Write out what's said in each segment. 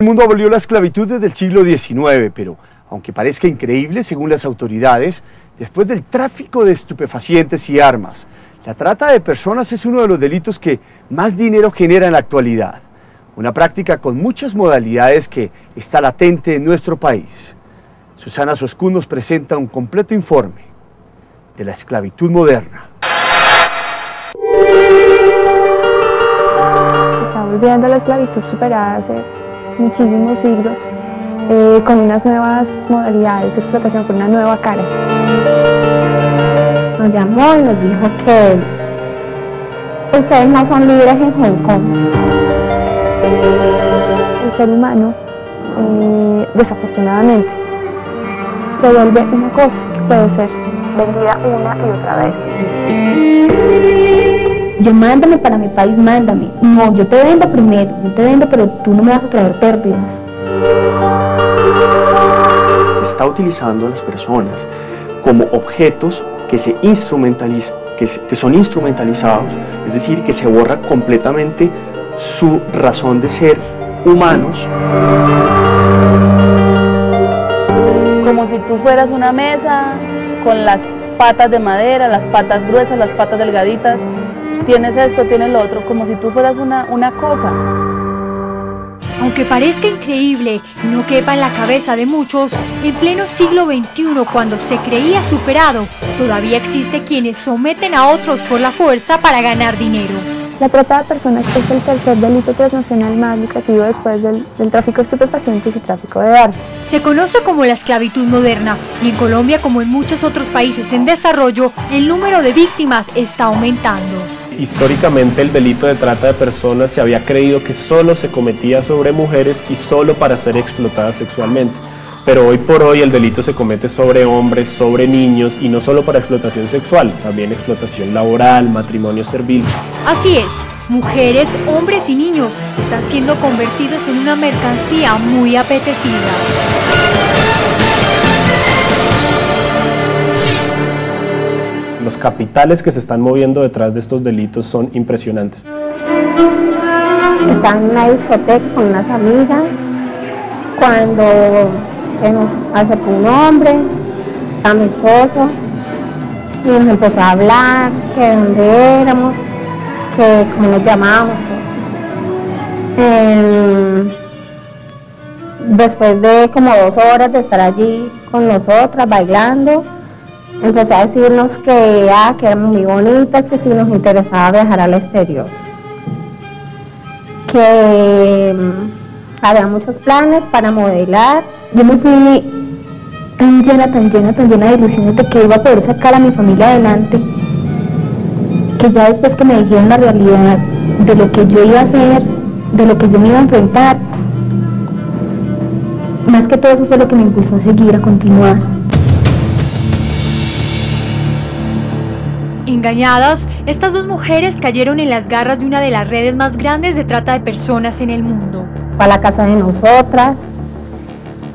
El mundo abolió la esclavitud desde el siglo XIX, pero aunque parezca increíble, según las autoridades, después del tráfico de estupefacientes y armas, la trata de personas es uno de los delitos que más dinero genera en la actualidad. Una práctica con muchas modalidades que está latente en nuestro país. Susana Soscún nos presenta un completo informe de la esclavitud moderna. Estamos viendo la esclavitud superada hace muchísimos siglos, eh, con unas nuevas modalidades de explotación, con una nueva cara. Nos llamó y nos dijo que ustedes no son libres en Hong Kong. El ser humano, eh, desafortunadamente, se vuelve una cosa que puede ser vendida una y otra vez. Yo mándame para mi país, mándame. No, yo te vendo primero, yo te vendo, pero tú no me vas a traer pérdidas. Se está utilizando a las personas como objetos que, se instrumentaliz que, que son instrumentalizados, es decir, que se borra completamente su razón de ser humanos. Como si tú fueras una mesa con las patas de madera, las patas gruesas, las patas delgaditas, tienes esto, tienes lo otro, como si tú fueras una, una cosa. Aunque parezca increíble y no quepa en la cabeza de muchos, en pleno siglo XXI, cuando se creía superado, todavía existe quienes someten a otros por la fuerza para ganar dinero. La trata de personas es el tercer delito transnacional más lucrativo después del, del, tráfico de estupefacientes y tráfico de armas. Se conoce como la esclavitud moderna y en Colombia, como en muchos otros países en desarrollo, el número de víctimas está aumentando. Históricamente el delito de trata de personas se había creído que solo se cometía sobre mujeres y solo para ser explotadas sexualmente pero hoy por hoy el delito se comete sobre hombres, sobre niños y no solo para explotación sexual, también explotación laboral, matrimonio servil. Así es, mujeres, hombres y niños están siendo convertidos en una mercancía muy apetecida. Los capitales que se están moviendo detrás de estos delitos son impresionantes. Estaba en una discoteca con unas amigas cuando se nos acercó un hombre amistoso y nos empezó a hablar, que de dónde éramos, que cómo nos llamábamos. Eh, después de como dos horas de estar allí con nosotras bailando, empezó a decirnos que, ah, que éramos muy bonitas, que si nos interesaba viajar al exterior. Que mm, había muchos planes para modelar yo me fui tan llena, tan llena, tan llena de ilusiones de que iba a poder sacar a mi familia adelante, que ya después que me dijeron la realidad de lo que yo iba a hacer, de lo que yo me iba a enfrentar, más que todo eso fue lo que me impulsó a seguir, a continuar. Engañadas, estas dos mujeres cayeron en las garras de una de las redes más grandes de trata de personas en el mundo. Fue a la casa de nosotras,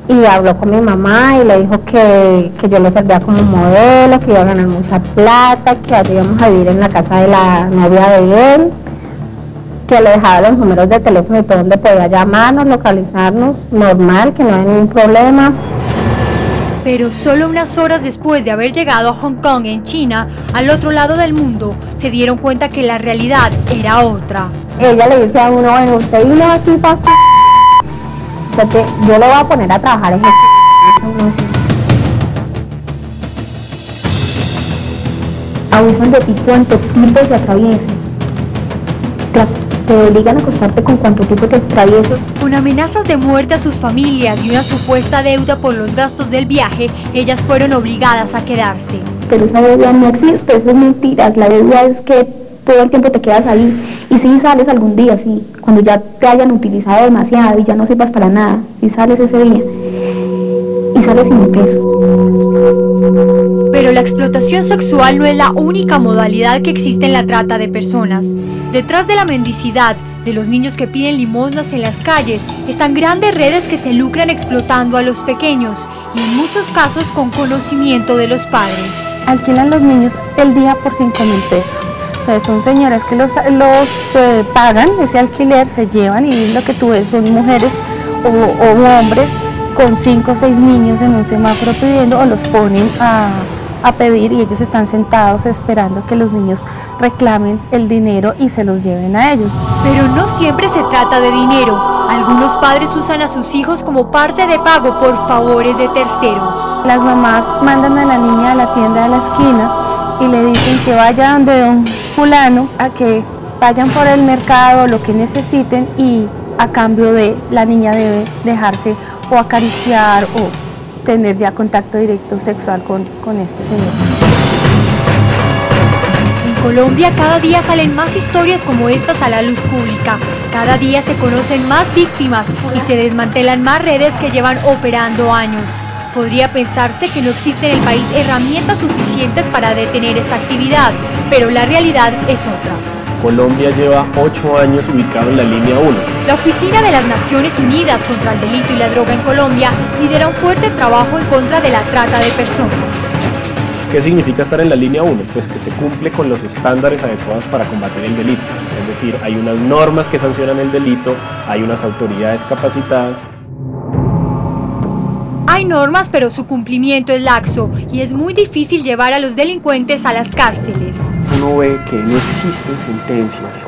y habló con mi mamá y le dijo que, que, yo lo servía como modelo, que iba a ganar mucha plata, que íbamos a vivir en la casa de la novia de él, que le dejaba los números de teléfono y todo donde podía llamarnos, localizarnos, normal, que no hay ningún problema. Pero solo unas horas después de haber llegado a Hong Kong en China, al otro lado del mundo, se dieron cuenta que la realidad era otra. Ella le dice a uno, bueno, usted vino aquí para yo lo voy a poner a trabajar en Abusan de ti cuanto tiempo se atraviese. Te, obligan a acostarte con cuanto tiempo te atravieses. Con amenazas de muerte a sus familias y una supuesta deuda por los gastos del viaje, ellas fueron obligadas a quedarse. Pero esa deuda no existe, eso es mentiras. La deuda es que todo el tiempo te quedas ahí. Y si sales algún día, sí, cuando ya te hayan utilizado demasiado y ya no sepas para nada, si sales ese día y sales sin un peso. Pero la explotación sexual no es la única modalidad que existe en la trata de personas. Detrás de la mendicidad, de los niños que piden limosnas en las calles, están grandes redes que se lucran explotando a los pequeños y en muchos casos con conocimiento de los padres. Alquilan los niños el día por 5 mil pesos son señoras que los, los eh, pagan ese alquiler, se llevan y lo que tú ves son mujeres o, hombres con cinco o seis niños en un semáforo pidiendo o los ponen a, a pedir y ellos están sentados esperando que los niños reclamen el dinero y se los lleven a ellos. Pero no siempre se trata de dinero. Algunos padres usan a sus hijos como parte de pago por favores de terceros. Las mamás mandan a la niña a la tienda de la esquina y le dicen que vaya donde un fulano a que vayan por el mercado, lo que necesiten y a cambio de la niña debe dejarse o acariciar o tener ya contacto directo sexual con, con este señor. En Colombia cada día salen más historias como estas a la luz pública. Cada día se conocen más víctimas y se desmantelan más redes que llevan operando años. Podría pensarse que no existen en el país herramientas suficientes para detener esta actividad, pero la realidad es otra. Colombia lleva ocho años ubicado en la línea 1. La Oficina de las Naciones Unidas contra el Delito y la Droga en Colombia lidera un fuerte trabajo en contra de la trata de personas. ¿Qué significa estar en la línea 1? Pues que se cumple con los estándares adecuados para combatir el delito. Es decir, hay unas normas que sancionan el delito, hay unas autoridades capacitadas hay normas, pero su cumplimiento es laxo y es muy difícil llevar a los delincuentes a las cárceles. Uno ve que no existen sentencias,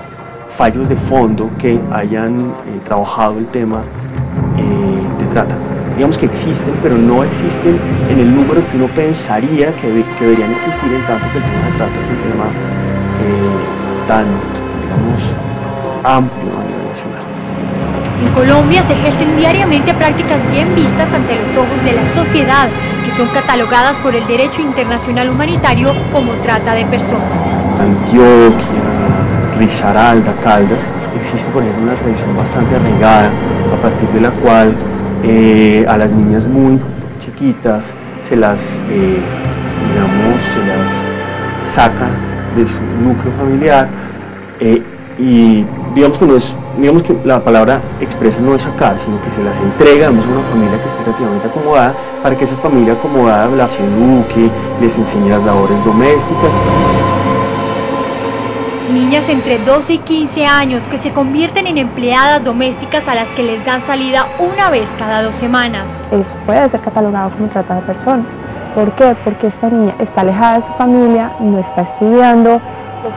fallos de fondo que hayan eh, trabajado el tema eh, de trata. Digamos que existen, pero no existen en el número que uno pensaría que, deberían existir en tanto que el tema de trata es un tema eh, tan, digamos, amplio. En Colombia se ejercen diariamente prácticas bien vistas ante los ojos de la sociedad, que son catalogadas por el derecho internacional humanitario como trata de personas. Antioquia, Risaralda, Caldas, existe por ejemplo una tradición bastante arraigada, a partir de la cual eh, a las niñas muy chiquitas se las, eh, digamos, se las saca de su núcleo familiar eh, y digamos que no es digamos que la palabra expresa no es sacar, sino que se las entrega a una familia que esté relativamente acomodada para que esa familia acomodada las eduque, les enseñe las labores domésticas. Niñas entre 12 y 15 años que se convierten en empleadas domésticas a las que les dan salida una vez cada dos semanas. Eso puede ser catalogado como trata de personas. ¿Por qué? Porque esta niña está alejada de su familia, no está estudiando,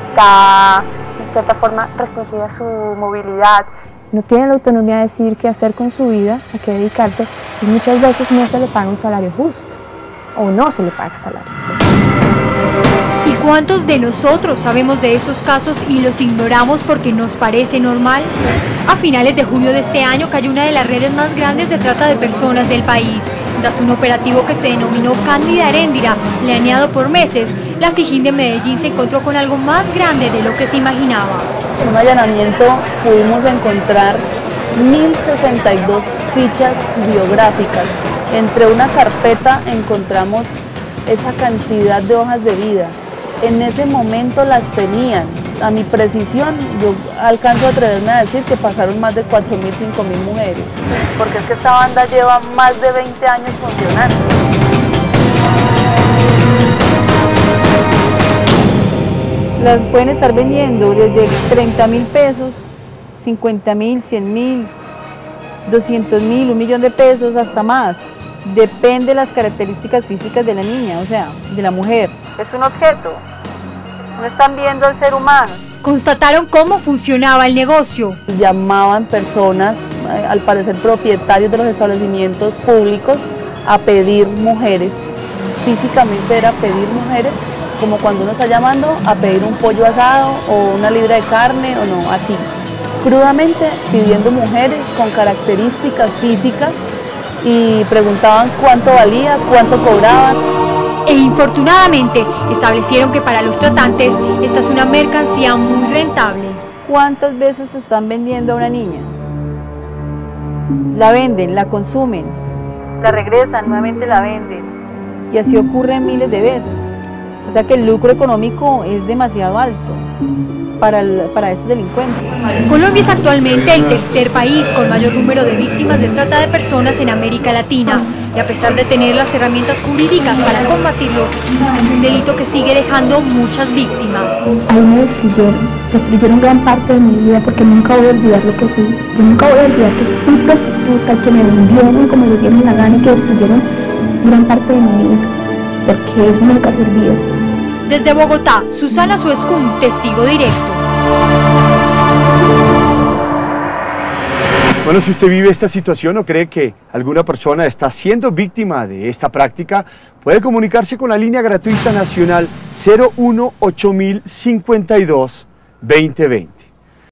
está cierta forma restringida su movilidad, no tiene la autonomía de decidir qué hacer con su vida, a qué dedicarse, y muchas veces no se le paga un salario justo, o no se le paga salario. ¿Y cuántos de nosotros sabemos de esos casos y los ignoramos porque nos parece normal? A finales de junio de este año cayó una de las redes más grandes de trata de personas del país. Tras un operativo que se denominó Cándida Heréndira, planeado por meses, la SIGIN de Medellín se encontró con algo más grande de lo que se imaginaba. En un allanamiento pudimos encontrar 1.062 fichas biográficas. Entre una carpeta encontramos esa cantidad de hojas de vida. En ese momento las tenían. A mi precisión, yo alcanzo a atreverme a decir que pasaron más de 4.000, 5.000 mujeres. Porque es que esta banda lleva más de 20 años funcionando. Las pueden estar vendiendo desde 30 mil pesos, 50 mil, 100 mil, 200 mil, un millón de pesos, hasta más. Depende de las características físicas de la niña, o sea, de la mujer. Es un objeto. No están viendo al ser humano. Constataron cómo funcionaba el negocio. Llamaban personas, eh, al parecer propietarios de los establecimientos públicos, a pedir mujeres. Físicamente era pedir mujeres, como cuando uno está llamando a pedir un pollo asado o una libra de carne o no, así. Crudamente pidiendo mujeres con características físicas y preguntaban cuánto valía, cuánto cobraban. E infortunadamente establecieron que para los tratantes esta es una mercancía muy rentable. ¿Cuántas veces están vendiendo a una niña? La venden, la consumen, la regresan, nuevamente la venden. Y así ocurre miles de veces. O sea que el lucro económico es demasiado alto para, para estos delincuentes. Colombia es actualmente el tercer país con mayor número de víctimas de trata de personas en América Latina y a pesar de tener las herramientas jurídicas para combatirlo, este es un delito que sigue dejando muchas víctimas. A mí me destruyeron destruyeron gran parte de mi vida porque nunca voy a olvidar lo que fui. Yo nunca voy a olvidar que fui prostituta, que me vendieron como les dieron la gana y que destruyeron gran parte de mi vida, porque eso nunca ha servido. Desde Bogotá, Susana Suescún, testigo directo. Bueno, si usted vive esta situación o cree que alguna persona está siendo víctima de esta práctica, puede comunicarse con la línea gratuita nacional 018052 2020.